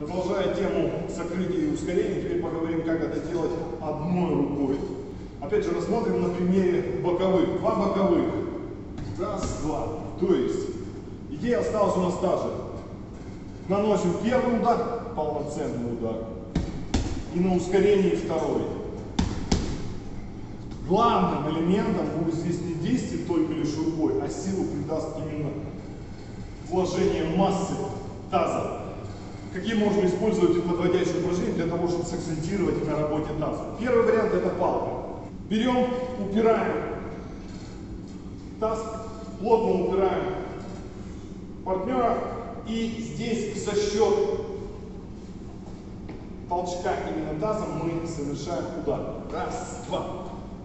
Продолжая тему сокрытия и ускорения, теперь поговорим, как это делать одной рукой. Опять же, рассмотрим на примере боковых. Два боковых. Раз, два. То есть, идея осталась у нас та же. Наносим первый удар, полноценный удар. И на ускорении второй. Главным элементом будет здесь не действие только лишь рукой, а силу придаст именно вложение массы таза. Какие можно использовать подводящие упражнения для того, чтобы сакцентировать на работе таза? Первый вариант это палка. Берем, упираем таз, плотно упираем партнера и здесь за счет толчка именно тазом мы совершаем удар. Раз, два.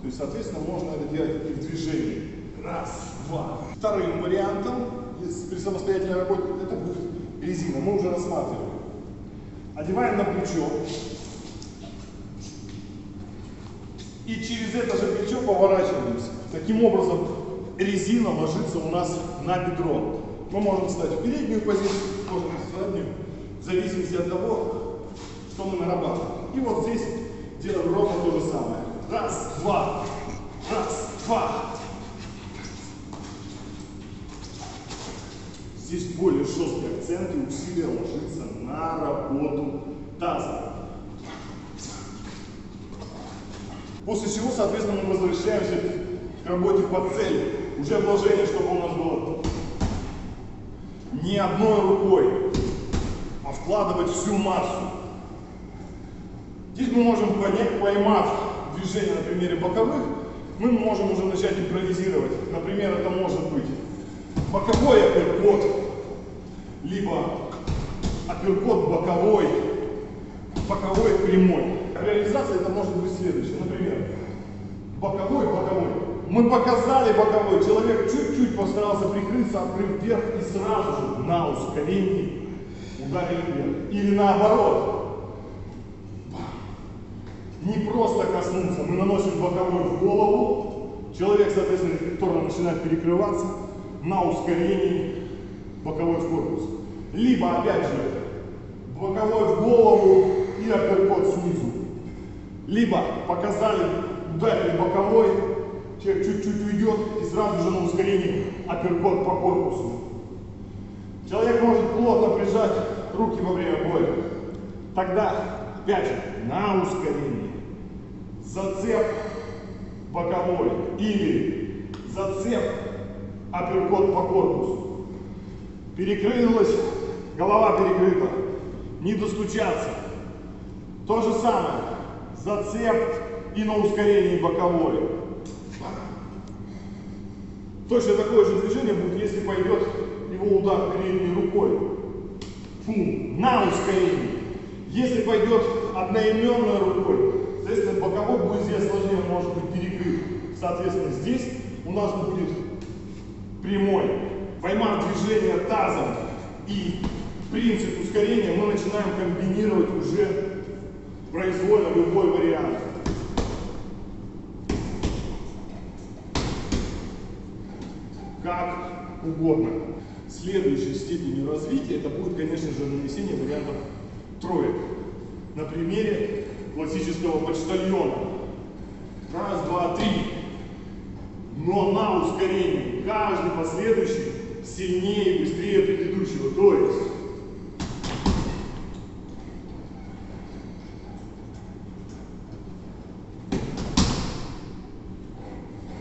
То есть, соответственно, можно это делать и в движении. Раз, два. Вторым вариантом при самостоятельной работе это будет резина. Мы уже рассматривали. Одеваем на плечо. И через это же плечо поворачиваемся. Таким образом, резина ложится у нас на бедро. Мы можем встать в переднюю позицию, можем в заднюю, в зависимости от того, что мы нарабатываем. И вот здесь делаем ровно то же самое. Раз, два, раз, два. Здесь более жесткий акцент и усилие ложится на работу таза. После чего, соответственно, мы возвращаемся к работе по цели. Уже вложение, чтобы у нас было не одной рукой, а вкладывать всю массу. Здесь мы можем понять, поймав движение на примере боковых, мы можем уже начать импровизировать. Например, это может быть боковой апперкот, либо апперкот боковой, боковой прямой. Реализация это может быть следующее. Например, боковой, боковой. Мы показали боковой, человек чуть-чуть постарался прикрыться, открыв вверх и сразу же на ускорении ударили вверх. Или наоборот. Не просто коснуться, мы наносим боковой в голову, человек, соответственно, который начинает перекрываться, на ускорении боковой в корпус. Либо, опять же, боковой в голову и апперкот снизу. Либо показали, ударили боковой, человек чуть-чуть уйдет и сразу же на ускорении апперкот по корпусу. Человек может плотно прижать руки во время боя. Тогда, опять же, на ускорении. Зацеп боковой или зацеп апперкот по корпусу. Перекрылась, голова перекрыта. Не достучаться. То же самое. Зацеп и на ускорении боковой. Точно такое же движение будет, если пойдет его удар передней рукой. Фу, на ускорении. Если пойдет одноименной рукой, соответственно, боковой будет здесь сложнее, может быть перекрыт. Соответственно, здесь у нас будет прямой. Поймав движение тазом и принцип ускорения, мы начинаем комбинировать уже произвольно любой вариант. Как угодно. Следующей степенью развития это будет, конечно же, нанесение вариантов троек. На примере классического почтальона. Раз, два, три. Но на ускорении. Каждый последующий сильнее и быстрее предыдущего. То есть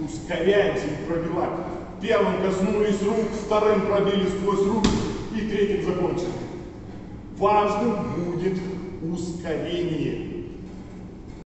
ускоряемся и пробиваем. Первым коснулись рук, вторым пробили сквозь руки и третьим закончили. Важным будет ускорение.